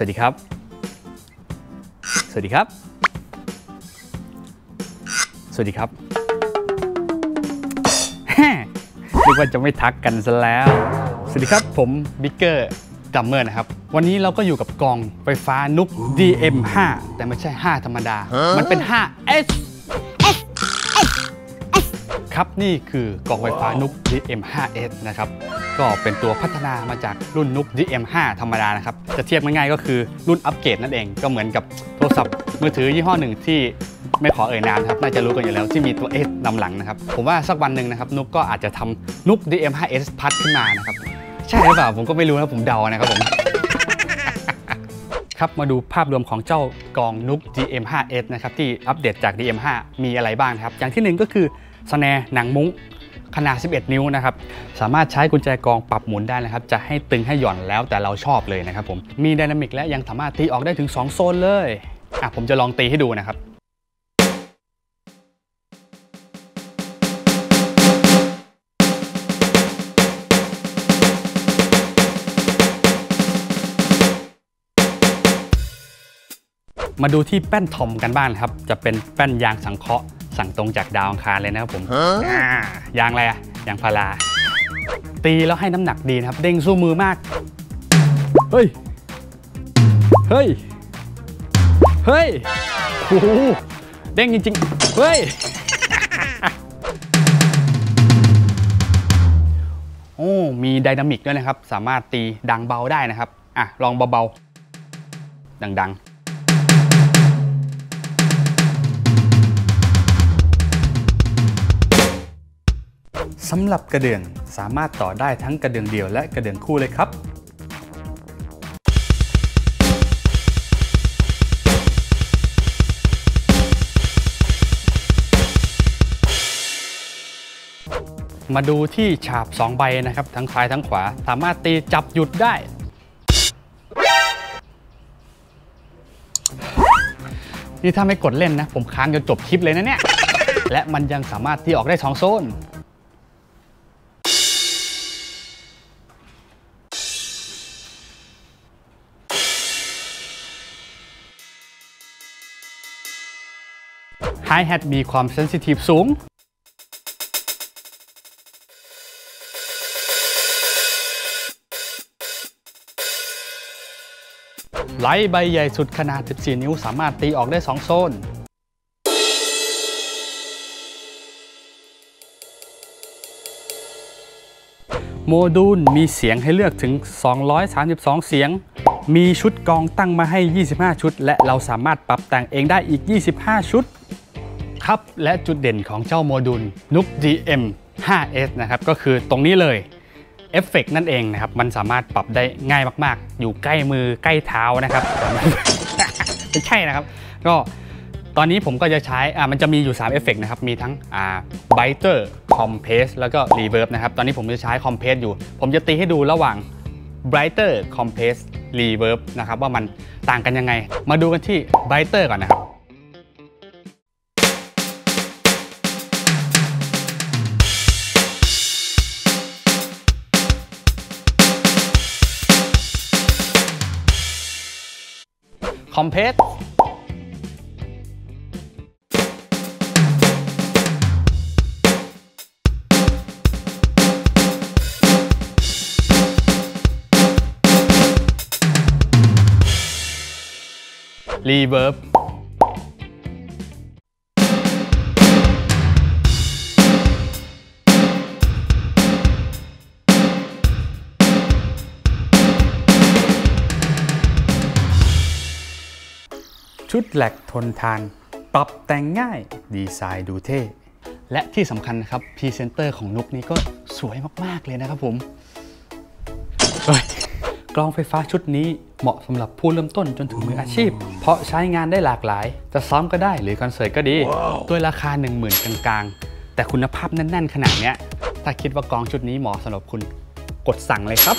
วัสดีครับ สวัสดีครับ สวัสดีครับแฮ่นึกว่าจะไม่ทักกันซะแล้ว สวัสดีครับ ผม Bigger Drummer นะครับ วันนี้เราก็อยู่กับกองไฟฟ้านุก DM5 แต่ไม่ใช่ 5 ธรรมดา มันเป็น 5S ครับนี่คือกองไฟฟ้านุก DM5S นะครับ ก็เป็นตัวพัฒนามาจากรุ่นนุก DM5 ธรรมดานะครับ จะเทียบง่ายๆก็คือรุ่นอัปเกรดนั่นเอง ก็เหมือนกับโทรศัพท์มือถือยี่ห้อหนึ่งที่ไม่ขอเอ่ยนามนครับ น่าจะรู้กันอยู่แล้วที่มีตัว S นำหลังนะครับ ผมว่าสักวันหนึ่งนะครับ นุกก็อาจจะทำนุก DM5S พัดขึ้นมานะครับ ใช่หรือเปล่าผมก็ไม่รู้นะผมเดานะครับผมครับมาดูภาพรวมของเจ้ากองนุก DM5S นะครับที่อัปเดตจาก DM5 มีอะไรบ้างครับ อย่างที่หนึ่งก็คือสแนหนังมุ้ง ขนาด 11 นิ้วนะครับ สามารถใช้กุญแจกองปรับหมุนได้นะครับ จะให้ตึงให้หย่อนแล้วแต่เราชอบเลยนะครับผม มีไดนามิกและยังสามารถตีออกได้ถึง 2 โซนเลย อะผมจะลองตีให้ดูนะครับมาดูที่แป้นทอมกันบ้างครับ จะเป็นแป้นยางสังเคราะห์ สั่งตรงจากดาวอังคารเลยนะครับผมอ่ายางอะไรอะยางพาราตีแล้วให้น้ำหนักดีนะครับ เด้งสู้มือมาก เฮ้ย เฮ้ย เฮ้ยโอ้โหเด้งจริงๆ เฮ้ย โอ้ มีไดนามิกด้วยนะครับ สามารถตีดังเบาได้นะครับ อะ ลองเบาๆ ดังๆ สำหรับกระเดื่องสามารถต่อได้ทั้งกระเดื่องเดี่ยวและกระเดื่องคู่เลยครับมาดูที่ฉาบ 2 ใบนะครับ ทั้งซ้ายทั้งขวา สามารถตีจับหยุดได้ นี่ถ้าไม่กดเล่นนะ ผมค้างจนจบคลิปเลยนะเนี่ย และมันยังสามารถตีออกได้ 2 โซน Hi Hat มีความเซนซิทีฟสูง ไลท์ใบใหญ่สุดขนาด 14 นิ้วสามารถตีออกได้ 2 โซน โมดูลมีเสียงให้เลือกถึง 232 เสียงมีชุดกองตั้งมาให้ 25 ชุด และเราสามารถปรับแต่งเองได้อีก 25 ชุด ครับและจุดเด่นของเจ้าโมดูล Nux DM 5S นะครับก็คือตรงนี้เลยเอฟเฟกนั่นเองนะครับ มันสามารถปรับได้ง่ายมาก ๆ อยู่ใกล้มือใกล้เท้านะครับไม่ใช่นะครับ ก็ตอนนี้ผมก็จะใช้อ่ามันจะมีอยู่3เอฟเฟกนะครับ มีทั้งอ่า Bitcrusher Compress แล้วก็ Reverb นะครับ ตอนนี้ผมจะใช้ Compress อยู่ ผมจะตีให้ดูระหว่าง Brighter Compress Reverb นะครับว่ามันต่างกันยังไง มาดูกันที่ Brighter ก่อนนะครับ คอมเพสReverb ชุดแรกทนทาน ปรับแต่งง่าย ดีไซน์ดูเท่ และที่สำคัญนะครับพรีเซนเตอร์ของ Nux นี้ก็สวยมาก ๆ เลยนะครับผมกล้องไฟฟ้าชุดนี้เหมาะสำหรับผู้เริ่มต้นจนถึงมืออาชีพ เพราะใช้งานได้หลากหลาย จะซ้อมก็ได้หรือคอนเสิร์ตก็ดี ด้วยราคา 10,000 กลางๆ แต่คุณภาพแน่น ๆ ขนาดเนี้ย ถ้าคิดว่ากล้องชุดนี้เหมาะสำหรับคุณ กดสั่งเลยครับ